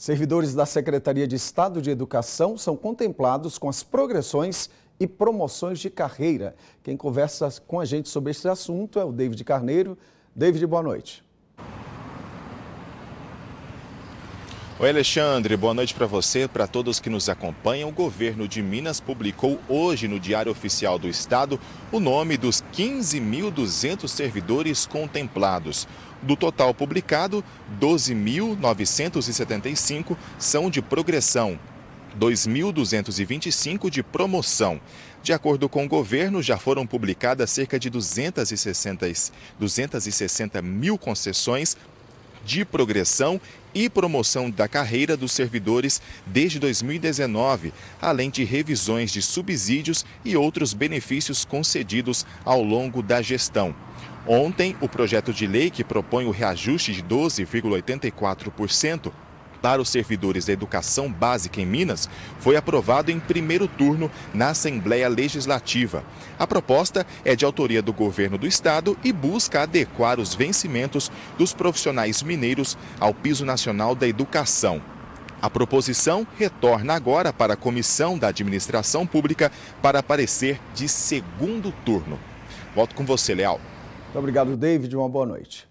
Servidores da Secretaria de Estado de Educação são contemplados com as progressões e promoções de carreira. Quem conversa com a gente sobre esse assunto é o David Carneiro. David, boa noite. Oi, Alexandre, boa noite para você, para todos que nos acompanham. O governo de Minas publicou hoje no Diário Oficial do Estado o nome dos 15.200 servidores contemplados. Do total publicado, 12.975 são de progressão, 2.225 de promoção. De acordo com o governo, já foram publicadas cerca de 260, 260 mil concessões de progressão e promoção da carreira dos servidores desde 2019, além de revisões de subsídios e outros benefícios concedidos ao longo da gestão. Ontem, o projeto de lei que propõe o reajuste de 12,84% para os servidores da educação básica em Minas foi aprovado em primeiro turno na Assembleia Legislativa. A proposta é de autoria do governo do estado e busca adequar os vencimentos dos profissionais mineiros ao piso nacional da educação. A proposição retorna agora para a Comissão da Administração Pública para aparecer de segundo turno. Volto com você, Leal. Muito obrigado, David. Uma boa noite.